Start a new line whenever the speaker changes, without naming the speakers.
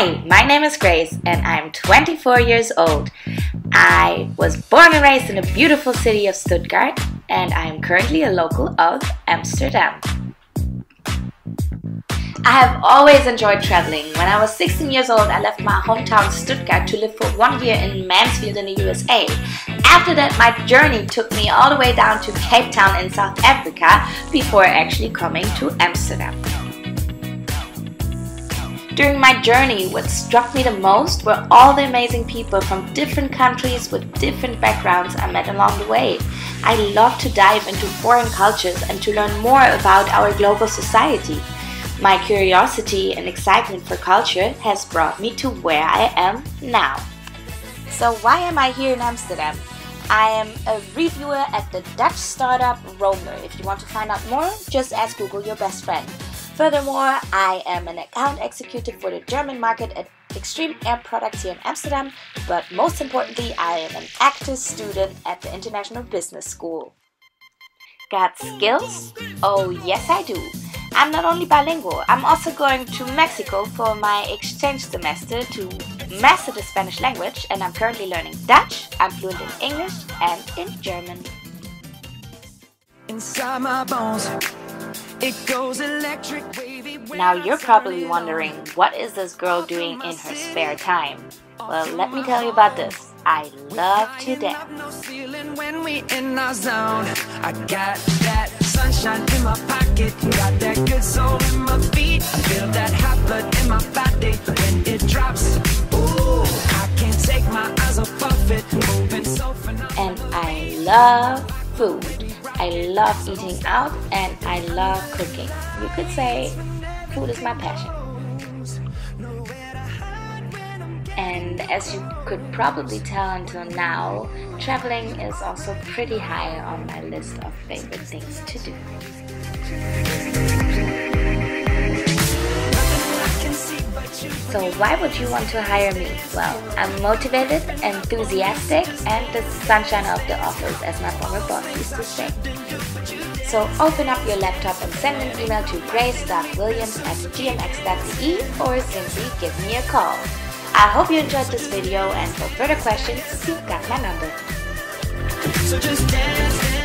Hi, my name is Grace and I'm 24 years old. I was born and raised in the beautiful city of Stuttgart and I'm currently a local of Amsterdam. I have always enjoyed traveling. When I was 16 years old, I left my hometown Stuttgart to live for one year in Mansfield in the USA. After that, my journey took me all the way down to Cape Town in South Africa before actually coming to Amsterdam. During my journey, what struck me the most were all the amazing people from different countries with different backgrounds I met along the way. I love to dive into foreign cultures and to learn more about our global society. My curiosity and excitement for culture has brought me to where I am now. So, why am I here in Amsterdam? I am a reviewer at the Dutch startup Roamler. If you want to find out more, just ask Google your best friend. Furthermore, I am an account executive for the German market at Extreme Air Products here in Amsterdam, but most importantly, I am an active student at the International Business School. Got skills? Oh, yes, I do. I'm not only bilingual, I'm also going to Mexico for my exchange semester to master the Spanish language, and I'm currently learning Dutch, I'm fluent in English and in German. Inside my bones. Now you're probably wondering, what is this girl doing in her spare time? Well, let me tell you about this. I love to dance. When we in our zone, I got that sunshine in my pocket, got that good soul in my feet. I feel that hot blood in my body when it drops. Ooh, I can't take my eyes off of it, moving so phenomenal. And I love food. I love eating out and I love cooking. You could say food is my passion. And as you could probably tell until now, traveling is also pretty high on my list of favorite things to do. So why would you want to hire me? Well, I'm motivated, enthusiastic, and the sunshine of the office, as my former boss used to say. So open up your laptop and send an email to grace.williams at gmx.de or simply give me a call. I hope you enjoyed this video and for further questions, you've got my number. So